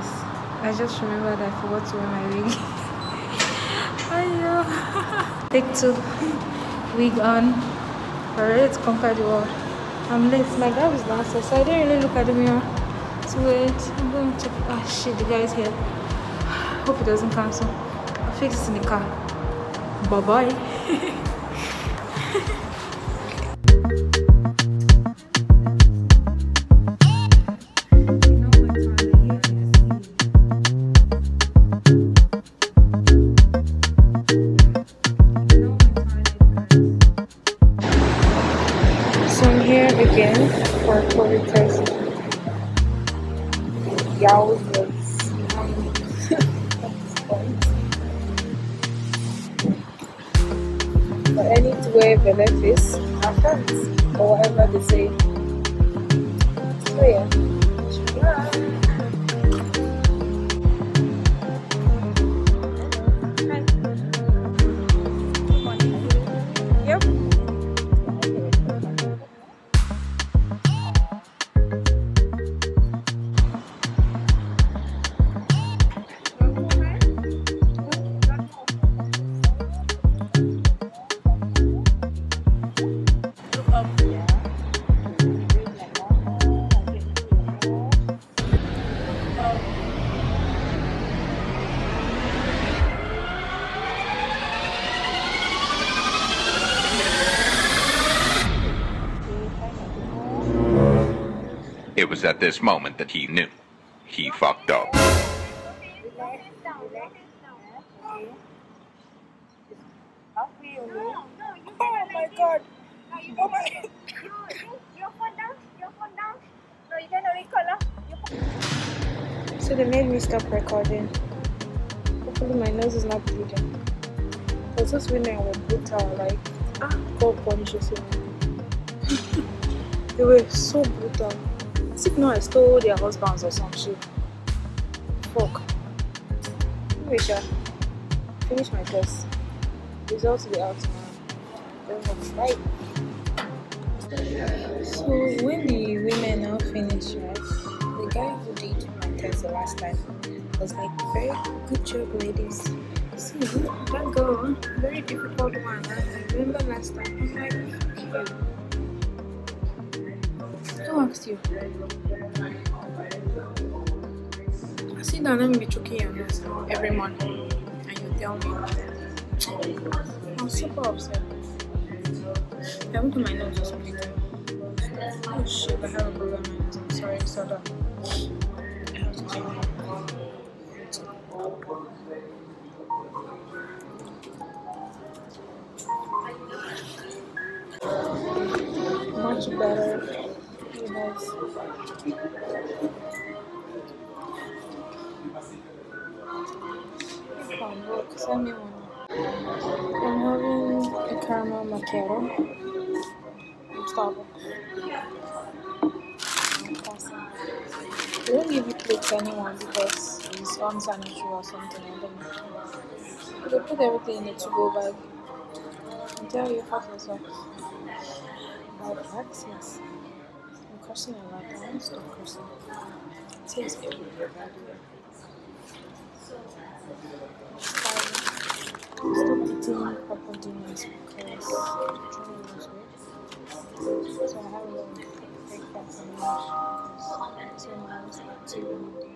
I just remembered I forgot to wear my wig. Ayo. Take two. Wig on. Alright, conquer the world. I'm late. My grab is downstairs, so I didn't really look at the mirror. So wait, I'm going to check. Ah, shit, the guy is here. Hope it doesn't cancel. I'll fix it in the car. Bye bye. I need to wear this, or whatever they say. So yeah. Was at this moment that he knew. He fucked up. Oh my god. Oh my So they made me stop recording. Hopefully my nose is not bleeding. Because those women were brutal, like, ah, God punishes you. they were so brutal. If now I stole their husbands or some shit. Fuck. Anyway, sha, finish my test. Results will be out tomorrow. Fight. So when the women now finish, right, the guy who did my test the last time was like, very good job, ladies. See, that girl, very difficult one. I remember last time. I'm like, fuck you. I sit down and be choking your nose every morning, and you tell me. I'm super upset. I went to my nose just bleeding. Oh shit, I have a problem. I'm sorry, so that. I have Much better. Send me one. I'm having a caramel macchiato from Starbucks. Awesome. They don't give you plates to anyone because it's unsanitary or something. I don't know. They put everything in a to-go bag. And tell you fuck yourself. Access. I'm cursing a. I want to stop. It tastes everywhere, by the way. Stop eating proper dinners because Johnny was weak. So I have a lot of and lunch because so I was like two in the day.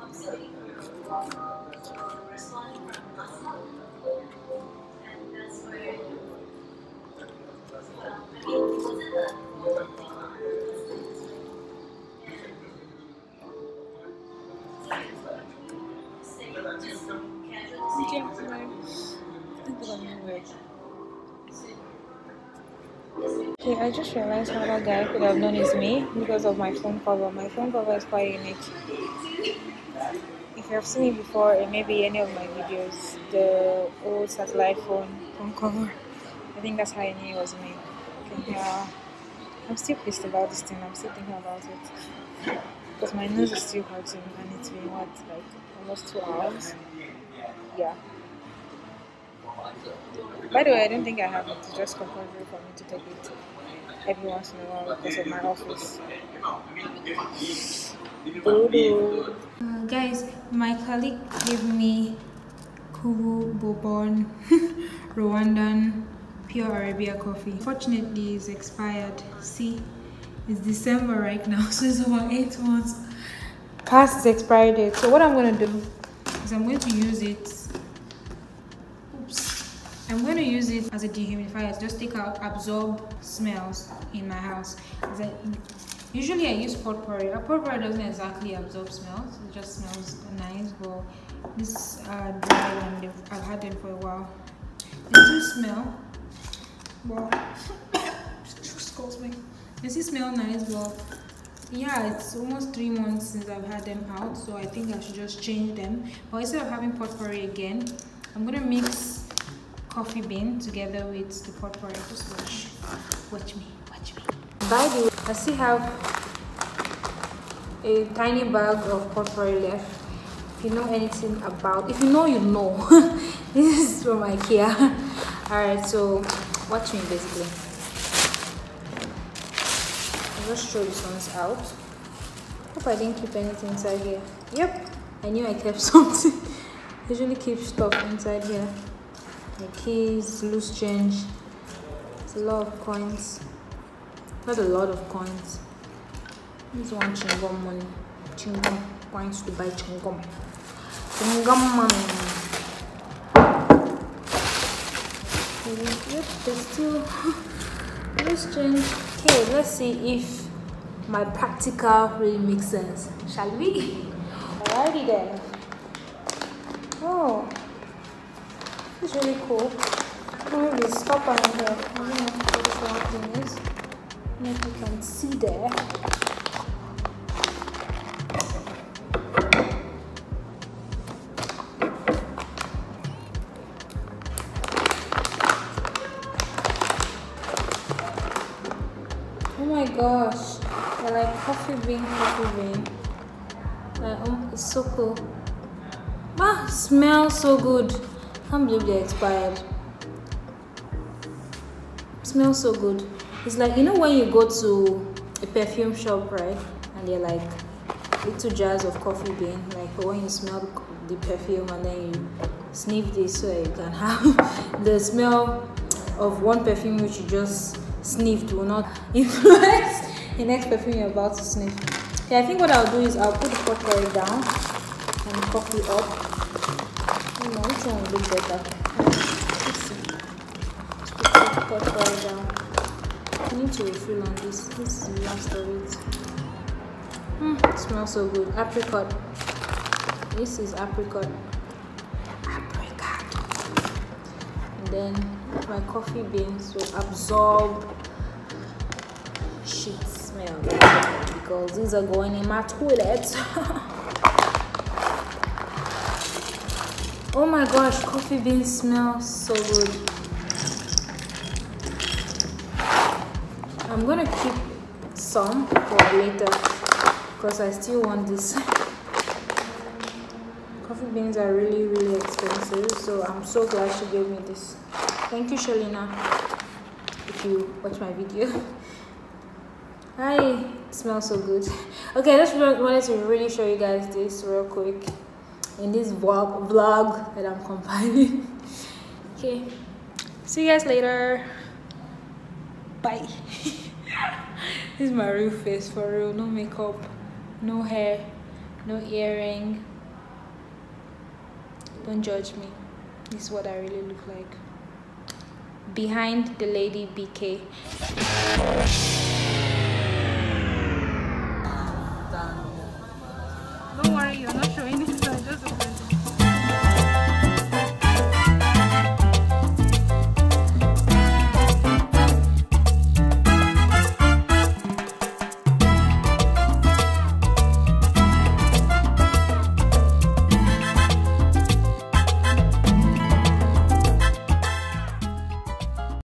Okay, bye. Okay, I just realized how that guy could have known it's me because of my phone cover. My phone cover is quite unique. If you have seen it before in maybe any of my videos, the old satellite phone phone cover, I think that's how I knew it was me. Okay, yeah. Uh, I'm still pissed about this thing. I'm still thinking about it because my nose is still hurting and it's been what like almost two hours. Yeah. By the way, I don't think I have it. It's just compulsory for me to take it. every once in a while because of my office. Uh, guys, my colleague gave me Kivu Bourbon Rwandan Pure Arabica coffee. Fortunately, it's expired. See, it's December right now, so it's about eight months past its expiry date. So what I'm gonna do is I'm going to use it. Oops. I'm going to use it as a dehumidifier to just take out absorb smells in my house. Usually I use potpourri. A potpourri doesn't exactly absorb smells. It just smells nice, but this are dry and I've had them for a while. They do smell, well, excuse me. They smell nice, but yeah, it's almost three months since I've had them out, so I think I should just change them. But instead of having potpourri again, I'm gonna mix coffee bean together with the potpourri. Just watch, watch me, watch me. By the way, I still have a tiny bag of potpourri left. If you know anything about, if you know, you know. this is from IKEA. Alright, so watch me basically. Just throw this ones out. Hope I didn't keep anything inside here. Yep, I knew I kept something. usually keep stuff inside here. My keys, loose change. It's a lot of coins. Not a lot of coins. This one chingom money. Chingom coins to buy chingom. Chingom money. Yep, there's still loose change. Okay, let's see if my practical really makes sense. Shall we? Alrighty then. Oh, it's really cool. The stopper in here. I don't know what this one is. Maybe you can see there. Gosh, I like coffee bean, coffee bean. Like, um, it's so cool. Ah, smells so good. Can't believe they expired. Smells so good. It's like you know when you go to a perfume shop, right? And they're like little jars of coffee bean, like when you smell the perfume and then you sniff this so you can have the smell of one perfume which you just sniffed will not influence the next perfume you're about to sniff. Yeah, I think what I'll do is I'll put the potpourri down and coffee up. Oh no, which one will look better? Let's see. Put the potpourri down. I need to refill on this. This is the last of it. Mm, it smells so good. Apricot. This is. Apricot. Then my coffee beans will absorb shit smell because these are going in my toilet. oh my gosh, coffee beans smell so good. I'm gonna keep some for later because I still want this. coffee beans are really really expensive so I'm so glad she gave me this. Thank you Shalina if you watch my video. Hi, smells so good. Okay, I just wanted to really show you guys this real quick in this vlog, vlog that I'm compiling. okay, see you guys later. Bye. this is my real face for real. No makeup, no hair, no earring. Don't judge me. This is what I really look like. Behind the lady BK. Don't worry, you're not showing.